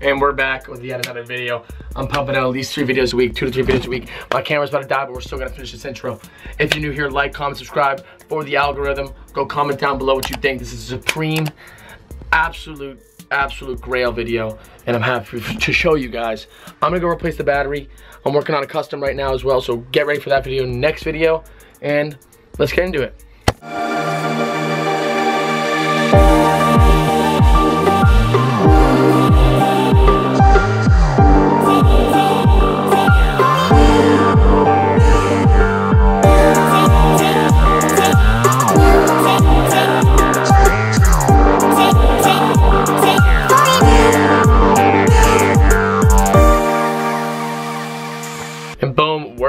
and we're back with yet another video. I'm pumping out at least three videos a week, two to three videos a week. My camera's about to die, but we're still gonna finish this intro. If you're new here, like, comment, subscribe for the algorithm. Go comment down below what you think. This is a supreme, absolute, absolute grail video, and I'm happy to show you guys. I'm gonna go replace the battery. I'm working on a custom right now as well, so get ready for that video next video, and let's get into it.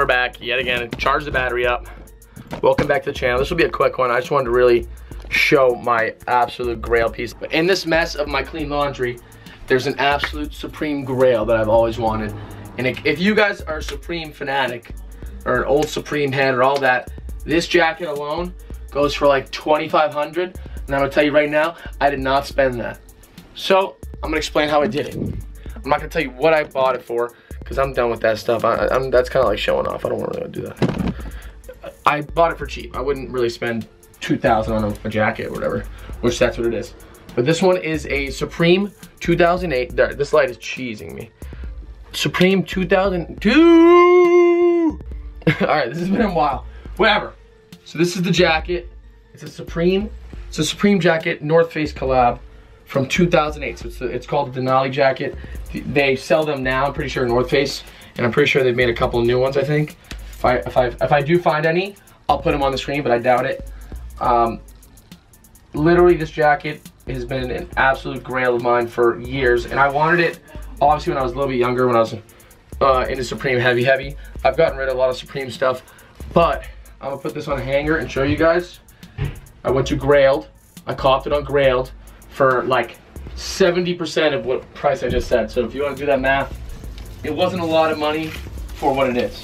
We're back yet again. Charge the battery up. Welcome back to the channel. This will be a quick one. I just wanted to really show my absolute grail piece. But in this mess of my clean laundry, there's an absolute supreme grail that I've always wanted. And if you guys are a Supreme fanatic or an old Supreme head or all that, this jacket alone goes for like 2,500. And I'm gonna tell you right now, I did not spend that. So I'm gonna explain how I did it. I'm not gonna tell you what I bought it for because I'm done with that stuff. I, am that's kind of like showing off. I don't really want to do that. I bought it for cheap. I wouldn't really spend 2,000 on a, a, jacket or whatever, which that's what it is. But this one is a Supreme 2008. This light is cheesing me. Supreme 2002. All right, this has been a while. Whatever. So this is the jacket. It's a Supreme. It's a Supreme jacket, North Face collab from 2008. So it's, a, it's called the Denali jacket. They sell them now, I'm pretty sure, North Face. And I'm pretty sure they've made a couple of new ones, I think. If I, if I, if I do find any, I'll put them on the screen, but I doubt it. Um, literally, this jacket has been an absolute grail of mine for years. And I wanted it, obviously, when I was a little bit younger, when I was uh, into Supreme Heavy Heavy. I've gotten rid of a lot of Supreme stuff. But I'm to put this on a hanger and show you guys. I went to Grailed. I copped it on Grailed for like 70% of what price I just said. So if you want to do that math, it wasn't a lot of money for what it is.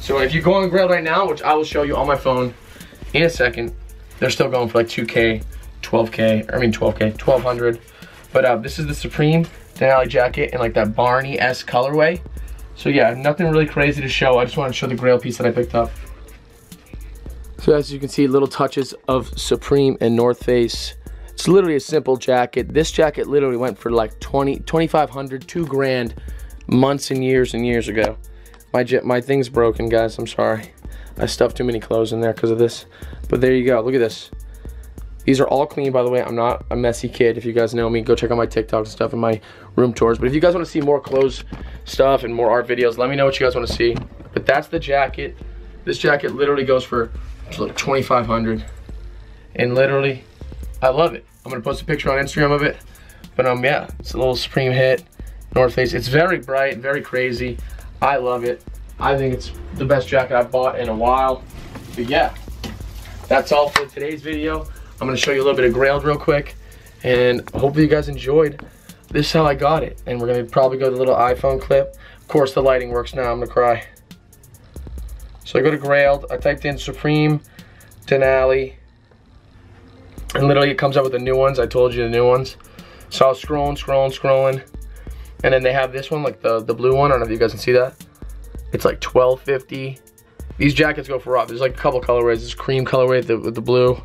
So if you go on Grail right now, which I will show you on my phone in a second, they're still going for like 2K, 12K, I mean 12K, 1200. But uh, this is the Supreme Denali jacket in like that Barney-esque colorway. So yeah, nothing really crazy to show. I just want to show the Grail piece that I picked up. So as you can see, little touches of Supreme and North Face it's literally a simple jacket. This jacket literally went for like 20, 2500, two grand months and years and years ago. My my thing's broken, guys. I'm sorry. I stuffed too many clothes in there because of this. But there you go. Look at this. These are all clean, by the way. I'm not a messy kid. If you guys know me, go check out my TikTok and stuff and my room tours. But if you guys want to see more clothes stuff and more art videos, let me know what you guys want to see. But that's the jacket. This jacket literally goes for like 2500 And literally, I love it. I'm gonna post a picture on Instagram of it. But um, yeah, it's a little Supreme hit, North Face. It's very bright, very crazy. I love it. I think it's the best jacket I've bought in a while. But yeah, that's all for today's video. I'm gonna show you a little bit of Grailed real quick. And hopefully you guys enjoyed. This is how I got it. And we're gonna probably go to the little iPhone clip. Of course, the lighting works now, I'm gonna cry. So I go to Grailed, I typed in Supreme Denali and literally it comes up with the new ones. I told you the new ones. So I was scrolling, scrolling, scrolling. And then they have this one, like the, the blue one. I don't know if you guys can see that. It's like 12.50. These jackets go for rough. There's like a couple colorways. This cream colorway with the, with the blue. Look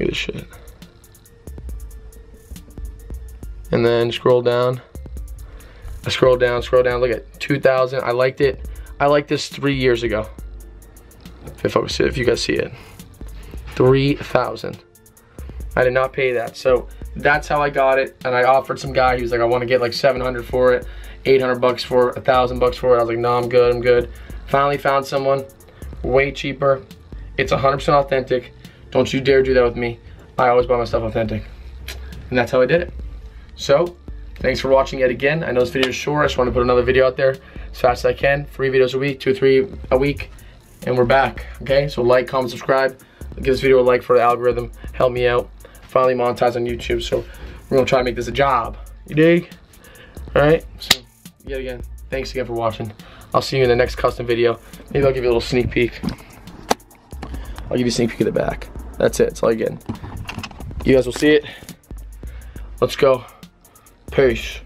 at this shit. And then scroll down. I scroll down, scroll down. Look at 2000. I liked it. I liked this three years ago. If, if you guys see it. 3000 I did not pay that. So that's how I got it. And I offered some guy, he was like, I want to get like 700 for it, 800 bucks for it, 1,000 bucks for it. I was like, no, I'm good, I'm good. Finally found someone way cheaper. It's 100% authentic. Don't you dare do that with me. I always buy my stuff authentic. And that's how I did it. So, thanks for watching yet again. I know this video is short. I just want to put another video out there as fast as I can. Three videos a week, two or three a week. And we're back, okay? So like, comment, subscribe. Give this video a like for the algorithm. Help me out. Finally monetize on YouTube. So we're gonna try to make this a job. You dig? All right. So yet again, thanks again for watching. I'll see you in the next custom video. Maybe I'll give you a little sneak peek. I'll give you a sneak peek of the back. That's it. That's all you. You guys will see it. Let's go. Peace.